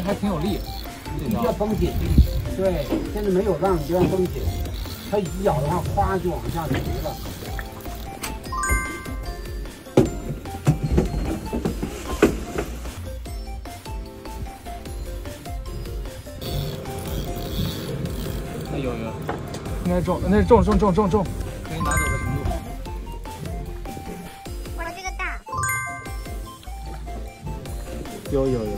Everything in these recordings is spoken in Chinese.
还还挺有力。必须要绷紧。对，现在没有浪，你就要绷紧。它一咬的话，咵就往下垂了。那有有，应该重，那是重重重重重，可以拿走的程度。哇，这个大。有有有。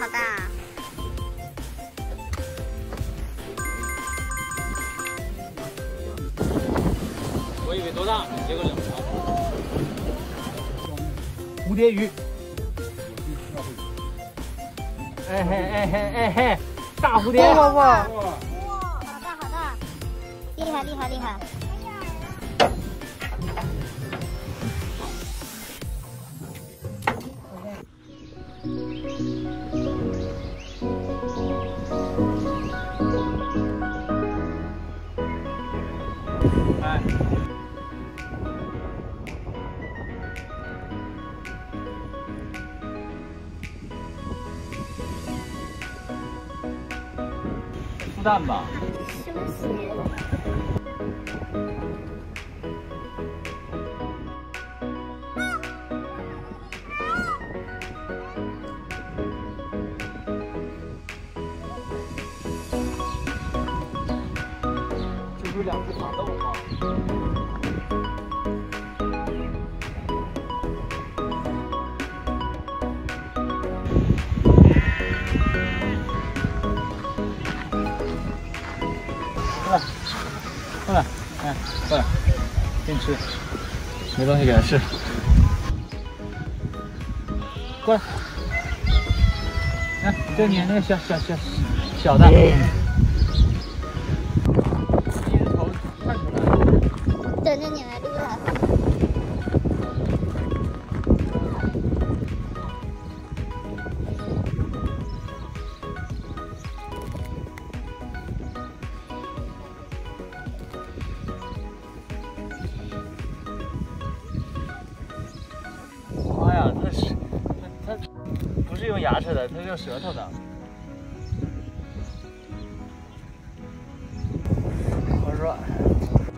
好大。我以为多大，结果两条。蝴蝶鱼。哎嘿哎嘿哎嘿，大蝴蝶！哇哇！哇，好大好大，厉害厉害厉害。蛋吧。休息。这不是两只马豆吃，没东西给他吃。过来，来，这你那个小小小小的。它是它它不是用牙齿的，它是用舌头的。好软，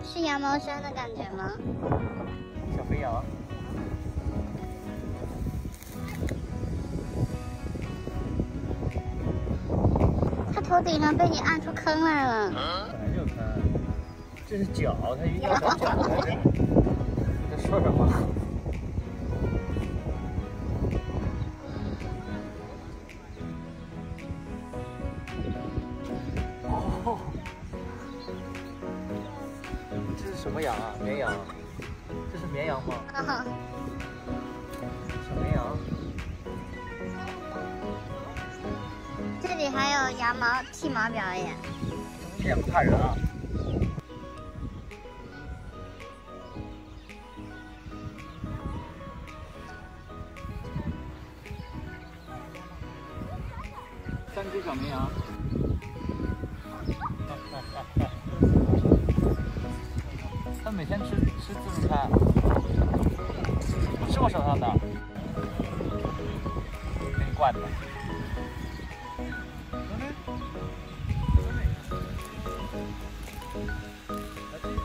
是羊毛衫的感觉吗？小肥羊。它头顶上被你按出坑来了。本来就有坑，这是脚，它一定要 长脚。你在说什么？绵羊？这是绵羊吗？小绵羊。这里还有羊毛剃毛表演。一点不怕人啊。三只小绵羊。每天吃吃自助餐，是我手上的，给你挂着。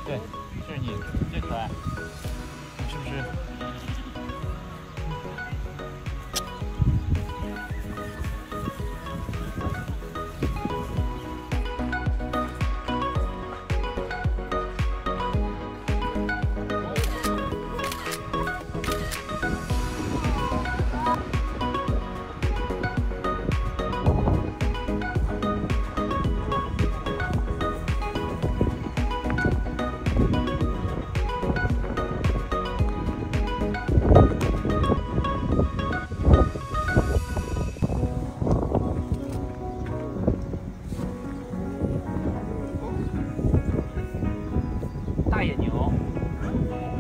对，这是你最可爱，是不是？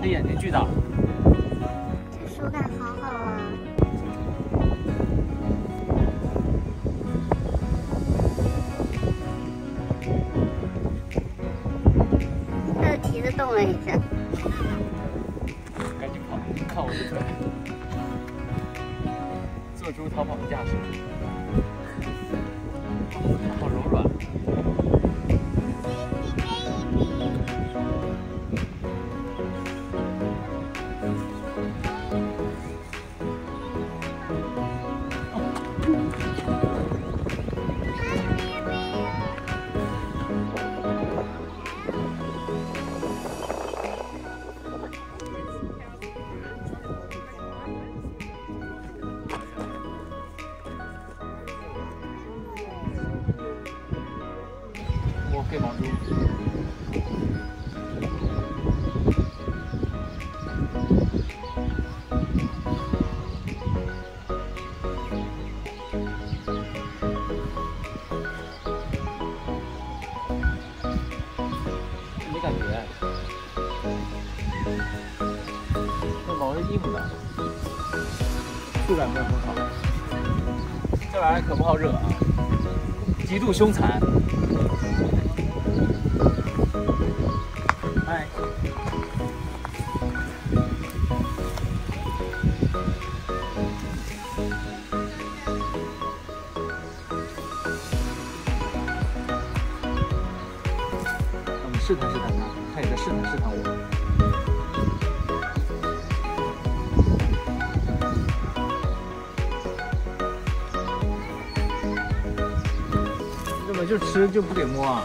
这眼睛巨大。这树干好好啊。它的蹄子动了一下。赶紧跑，看我的腿，做出逃跑的架势，我可以忙住。没感觉，这毛是硬的，质感没有很好。这玩意儿可不好惹啊，极度凶残。哎，我们试探试探他，他也在试探试探我。你怎么就吃就不给摸啊？